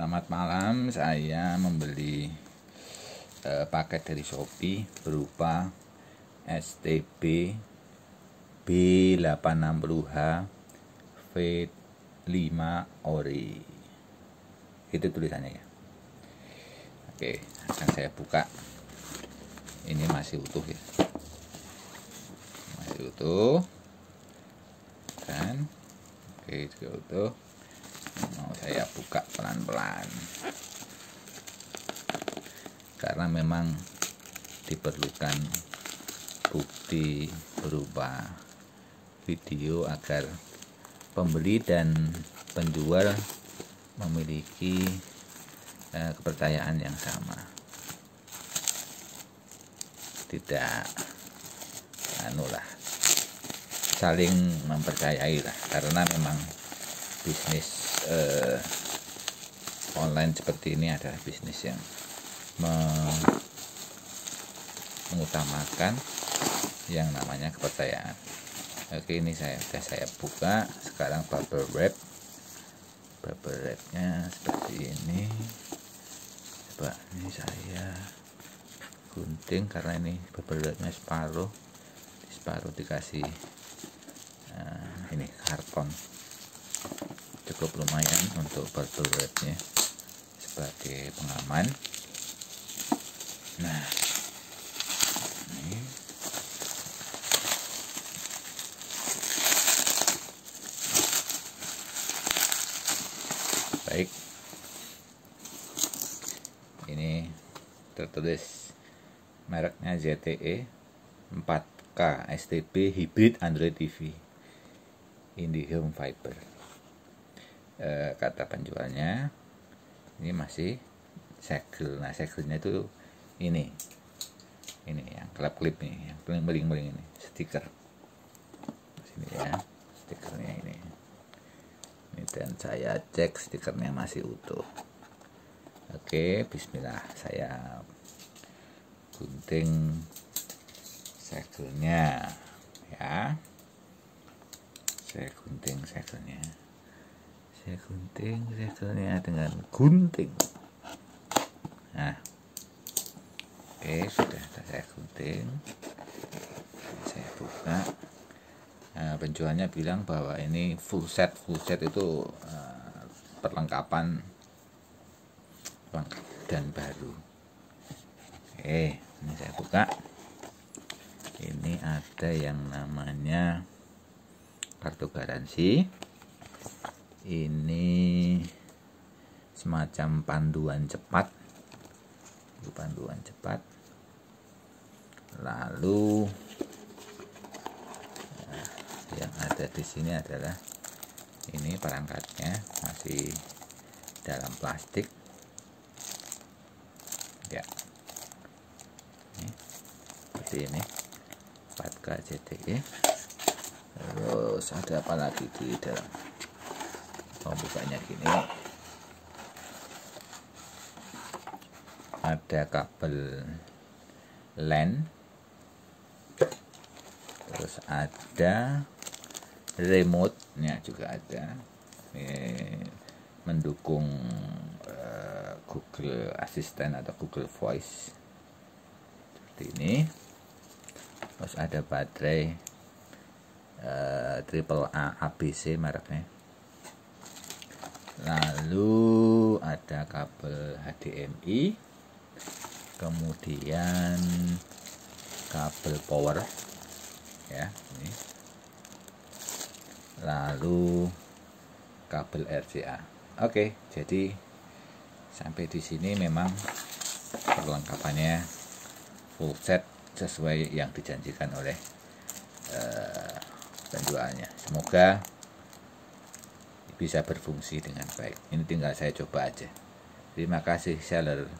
Selamat malam, saya membeli eh, paket dari Shopee berupa STB B860H V5 Ori. Itu tulisannya ya. Oke, akan saya buka. Ini masih utuh ya. Masih utuh. Kan? Oke, juga utuh mau saya buka pelan-pelan. Karena memang diperlukan bukti berupa video agar pembeli dan penjual memiliki eh, kepercayaan yang sama. Tidak anu lah saling mempercayai lah karena memang bisnis eh, online seperti ini adalah bisnis yang mengutamakan yang namanya kepercayaan. Oke ini saya sudah saya buka. Sekarang bubble wrap. Bubble wrapnya seperti ini. Coba ini saya gunting karena ini bubble wrapnya separuh. Separuh dikasih uh, ini karton cukup lumayan untuk wrapnya sebagai pengaman. Nah ini. Baik. Ini tertulis mereknya ZTE 4K STB Hybrid Android TV IndiHome Fiber e, kata penjualnya ini masih segel. Nah segelnya itu ini. Ini yang klip klip nih yang paling paling paling ini. Stiker. Sini ya stikernya ini. Ini dan saya cek stikernya masih utuh. Oke Bismillah saya gunting segelnya. Ya. Saya gunting segelnya saya gunting segelnya dengan gunting. Nah oke sudah saya gunting. Saya buka. Nah, penjualnya bilang bahwa ini full set full set itu uh, perlengkapan lengkap dan baru. Oke ini saya buka. Ini ada yang namanya kartu garansi ini semacam panduan cepat. Panduan cepat. Lalu nah, yang ada di sini adalah ini perangkatnya masih dalam plastik. Ya. Ini seperti ini. 4K CTE terus ada apa lagi di dalam oh bukanya gini. Ada kabel LAN. Terus ada remote nya juga ada. Ini mendukung uh, Google Assistant atau Google Voice. Seperti ini. Terus ada baterai uh, triple ABC mereknya lalu ada kabel HDMI kemudian kabel power ya ini. Lalu kabel RCA oke jadi sampai di sini memang perlengkapannya full set sesuai yang dijanjikan oleh uh, penjualnya. Semoga bisa berfungsi dengan baik. Ini tinggal saya coba aja. Terima kasih seller.